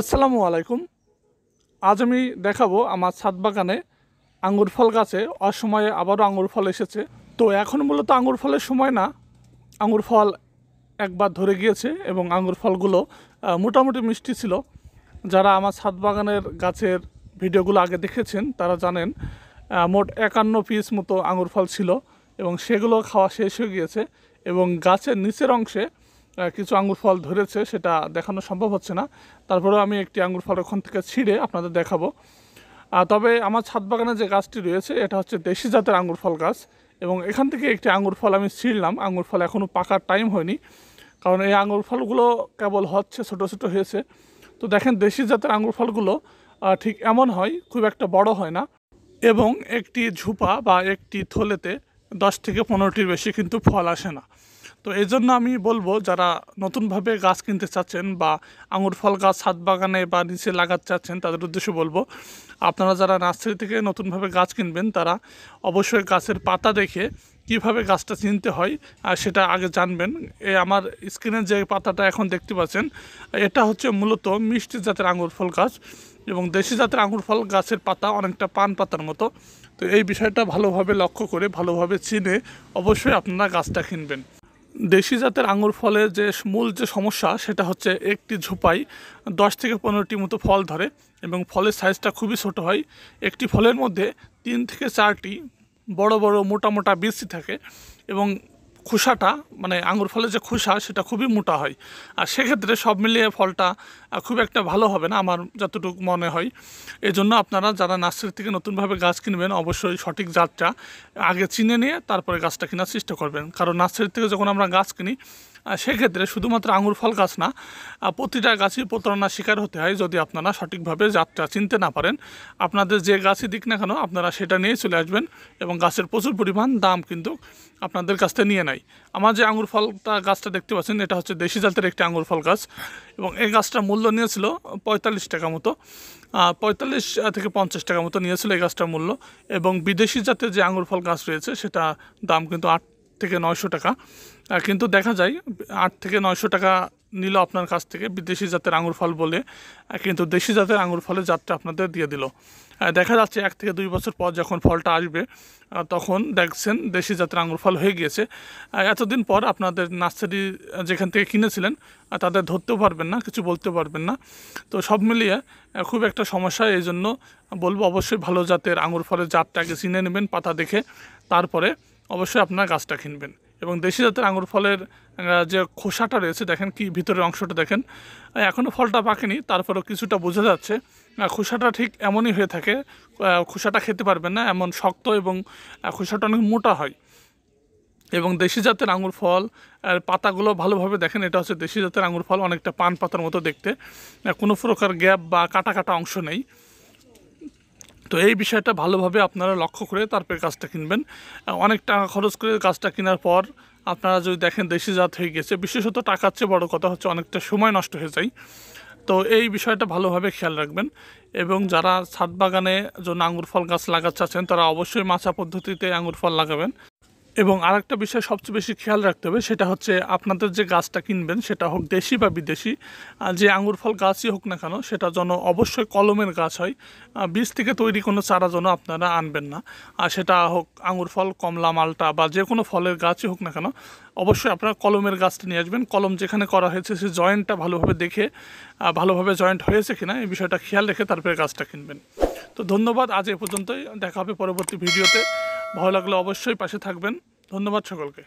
আসসালামু আলাইকুম। আজ আমি দেখাবো আমার ছাদ বাগানে আঙ্গুর ফল গাছে। অসময়ে আবারও আঙ্গুর ফল এসেছে। তো এখন মূলত আঙ্গুর ফলের সময় না। আঙ্গুর ফল একবার ধরে গিয়েছে এবং আঙ্গুর ফলগুলো মোটামুটি মিষ্টি ছিল। যারা আমার ছাদ বাগানের গাছের ভিডিওগুলো আগে দেখেছেন, তারা জানেন মোট একান্ন পিস মতো আঙ্গুর ফল ছিল এবং সেগুলো খাওয়া শেষ হয়ে গিয়েছে এবং গাছের নিচের অংশে কিছু আঙ্গুর ফল ধরেছে, সেটা দেখানো সম্ভব হচ্ছে না। তারপরেও আমি একটি আঙ্গুর ফল ওখান থেকে ছিঁড়ে আপনাদের দেখাবো। তবে আমার ছাদ বাগানে যে গাছটি রয়েছে, এটা হচ্ছে দেশি জাতের আঙ্গুর ফল গাছ এবং এখান থেকে একটি আঙ্গুর ফল আমি ছিঁড়লাম। আঙ্গুর ফল এখনও পাকার টাইম হয়নি, কারণ এই আঙ্গুর ফলগুলো কেবল হচ্ছে, ছোটো ছোটো হয়েছে। তো দেখেন, দেশি জাতের আঙ্গুর ফলগুলো ঠিক এমন হয়, খুব একটা বড় হয় না এবং একটি ঝুপা বা একটি থলেতে দশ থেকে পনেরোটির বেশি কিন্তু ফল আসে না। তো এই জন্য আমি বলব, যারা নতুনভাবে গাছ কিনতে চাচ্ছেন বা আঙুর ফল গাছ ছাদ বাগানে বা নিচে লাগাতে চাচ্ছেন, তাদের উদ্দেশ্যে বলব, আপনারা যারা নার্সারি থেকে নতুনভাবে গাছ কিনবেন, তারা অবশ্যই গাছের পাতা দেখে কীভাবে গাছটা চিনতে হয়, আর সেটা আগে জানবেন। এ আমার স্ক্রিনের যে পাতাটা এখন দেখতে পাচ্ছেন, এটা হচ্ছে মূলত মিষ্টি জাতের আঙুর ফল গাছ। এবং দেশি জাতের আঙুর ফল গাছের পাতা অনেকটা পান পাতার মতো। তো এই বিষয়টা ভালোভাবে লক্ষ্য করে, ভালোভাবে চিনে অবশ্যই আপনারা গাছটা কিনবেন। দেশি জাতের আঙুর ফলের যে মূল যে সমস্যা, সেটা হচ্ছে একটি ঝোপাই দশ থেকে পনেরোটি মতো ফল ধরে এবং ফলের সাইজটা খুবই ছোট হয়। একটি ফলের মধ্যে তিন থেকে চারটি বড় বড় মোটা মোটা বিচি থাকে এবং খোসাটা মানে আঙুর ফলের যে খোসা সেটা খুবই মোটা হয়। আর সেক্ষেত্রে সব মিলিয়ে ফলটা খুব একটা ভালো হবে না আমার যতটুকু মনে হয়। এই জন্য আপনারা যারা নার্সারি থেকে নতুনভাবে গাছ কিনবেন, অবশ্যই সঠিক জাতটা আগে চিনে নিয়ে তারপরে গাছটা কেনার চেষ্টা করবেন। কারণ নার্সারি থেকে যখন আমরা গাছ কিনি সেক্ষেত্রে শুধুমাত্র আঙুর ফল গাছ না প্রতিটা গাছই প্রতারণার শিকার হতে হয় যদি আপনারা সঠিকভাবে জাতটা চিনতে না পারেন। আপনাদের যে গাছই দিক না কেন, আপনারা সেটা নিয়ে চলে আসবেন এবং গাছের প্রচুর পরিমাণ দাম কিন্তু আপনাদের কাছ থেকে নিয়ে নেয়। আমার যে আঙুর ফলটা গাছটা দেখতে পাচ্ছেন, এটা হচ্ছে দেশি জাতের একটি আঙুর ফল গাছ এবং এই গাছটার মূল্য নিয়েছিল পঁয়তাল্লিশ টাকা মতো পঁয়তাল্লিশ থেকে পঞ্চাশ টাকা মতো নিয়েছিল এই গাছটার মূল্য এবং বিদেশি জাতের যে আঙুর ফল গাছ রয়েছে, সেটা দাম কিন্তু আট থেকে নয়শো টাকা। কিন্তু দেখা যায়, আট থেকে নয়শো টাকা নিল আপনার কাছ থেকে বিদেশি জাতের আঙুর ফল বলে কিন্তু দেশি জাতের আঙুর ফলের জাতটা আপনাদের দিয়ে দিল। দেখা যাচ্ছে এক থেকে দুই বছর পর যখন ফলটা আসবে তখন দেখছেন দেশি জাতের আঙুর ফল হয়ে গিয়েছে। এতদিন পর আপনাদের নার্সারি যেখান থেকে কিনেছিলেন তাদের ধরতেও পারবেন না, কিছু বলতে পারবেন না। তো সব মিলিয়ে খুব একটা সমস্যা, এই জন্য বলব অবশ্যই ভালো জাতের আঙুর ফলের জাতটাকে চিনে নেবেন, পাতা দেখে, তারপরে অবশ্যই আপনার গাছটা কিনবেন। এবং দেশি জাতের আঙুর ফলের যে খোসাটা রয়েছে, দেখেন কি ভিতরের অংশটা দেখেন। এখনও ফলটা পাকেনি, তারপরেও কিছুটা বোঝা যাচ্ছে। খোসাটা ঠিক এমনই হয়ে থাকে খোসাটা খেতে পারবেন না, এমন শক্ত এবং খোসাটা অনেক মোটা হয়। এবং দেশি জাতের আঙুর ফল আর পাতাগুলো ভালোভাবে দেখেন, এটা হচ্ছে দেশি জাতের আঙুর ফল, অনেকটা পান পাতার মতো দেখতে। কোনো প্রকার গ্যাপ বা কাটা কাটা অংশ নেই। তো এই বিষয়টা ভালোভাবে আপনারা লক্ষ্য করে তারপরে গাছটা কিনবেন। অনেক টাকা খরচ করে গাছটা কেনার পর আপনারা যদি দেখেন দেশি জাত হয়ে গেছে, বিশেষত টাকার চেয়ে বড়ো কথা হচ্ছে অনেকটা সময় নষ্ট হয়ে যায়। তো এই বিষয়টা ভালোভাবে খেয়াল রাখবেন এবং যারা ছাদ বাগানে জন্য আঙুর ফল গাছ লাগাতে চাচ্ছেন, তারা অবশ্যই মাছা পদ্ধতিতে আঙুর ফল লাগাবেন। এবং আরেকটা বিষয় সবচেয়ে বেশি খেয়াল রাখতে হবে, সেটা হচ্ছে আপনাদের যে গাছটা কিনবেন, সেটা হোক দেশি বা বিদেশি যে আঙুর ফল গাছই হোক না কেন, সেটা যেন অবশ্যই কলমের গাছ হয়। বীজ থেকে তৈরি কোনো চারা যেন আপনারা আনবেন না। আর সেটা হোক আঙুর ফল, কমলা, মালটা বা যে কোনো ফলের গাছই হোক না কেন, অবশ্যই আপনারা কলমের গাছটা নিয়ে আসবেন। কলম যেখানে করা হয়েছে, সে জয়েন্টটা ভালোভাবে দেখে ভালোভাবে জয়েন্ট হয়েছে কিনা, এই বিষয়টা খেয়াল রেখে তারপরে গাছটা কিনবেন। তো ধন্যবাদ, আজ এ পর্যন্তই। দেখা হবে পরবর্তী ভিডিওতে। ভালো লাগলে অবশ্যই পাশে থাকবেন। ধন্যবাদ সকলকে।